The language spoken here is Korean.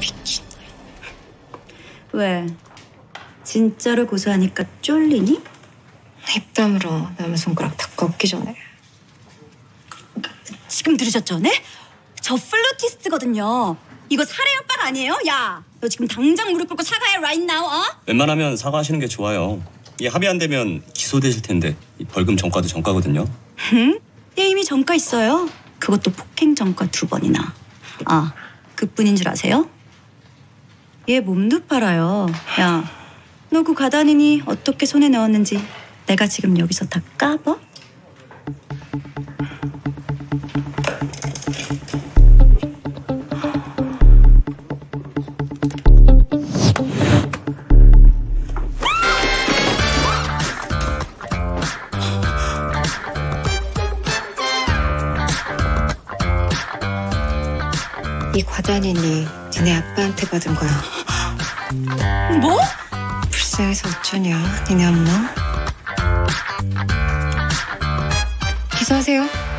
미친. 왜? 진짜로 고소하니까 쫄리니? 입 다물어. 남의 손가락 다 꺾기 전에. 지금 들으셨죠? 네? 저 플루티스트거든요. 이거 살해 협박 아니에요? 야, 너 지금 당장 무릎 꿇고 사과해 right now, 어? 웬만하면 사과하시는 게 좋아요. 이게 합의 안 되면 기소되실 텐데 이 벌금 전과도 전과거든요. 얘 이미 전과 있어요. 그것도 폭행 전과 두 번이나. 아, 그뿐인 줄 아세요? 얘 몸도 팔아요. 야, 너 그 가다니니 어떻게 손에 넣었는지 내가 지금 여기서 다 까봐? 이 과단이니 니네 아빠한테 받은 거야. 뭐? 불쌍해서 어쩌냐, 니네 엄마. 기소하세요.